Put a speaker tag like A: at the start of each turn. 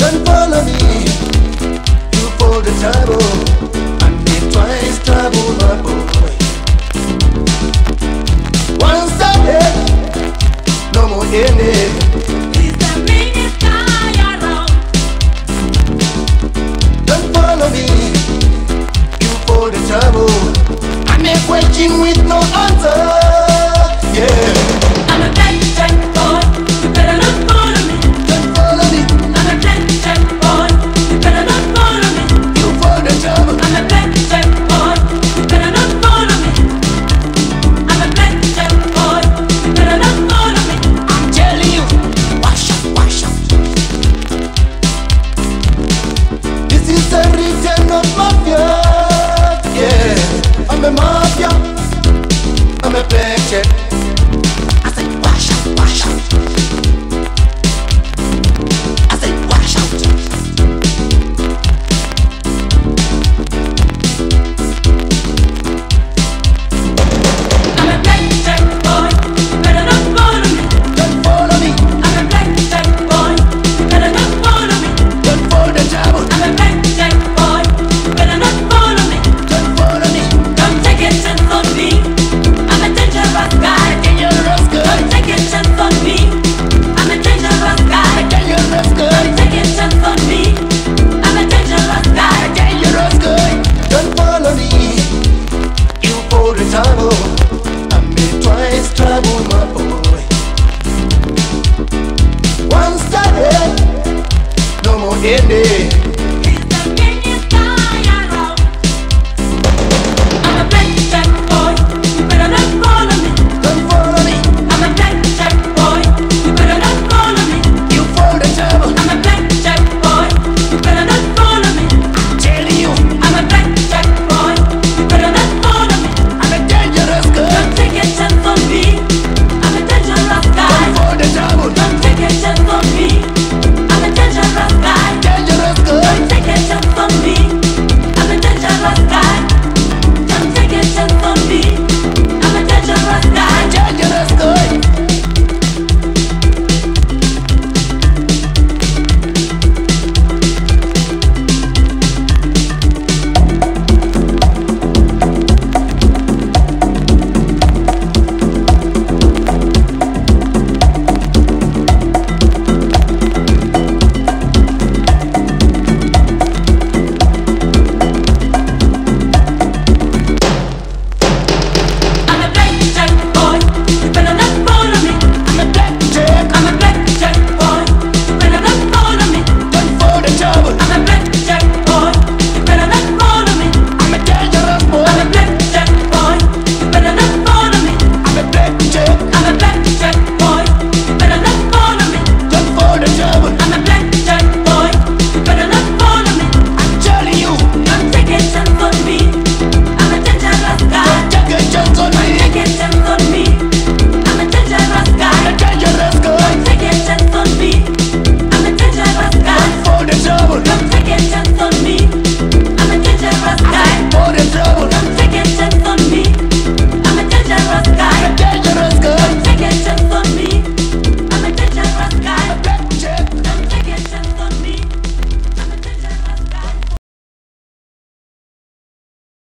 A: Don't follow me. You for the trouble. I need twice trouble my boy mafia, I'm a black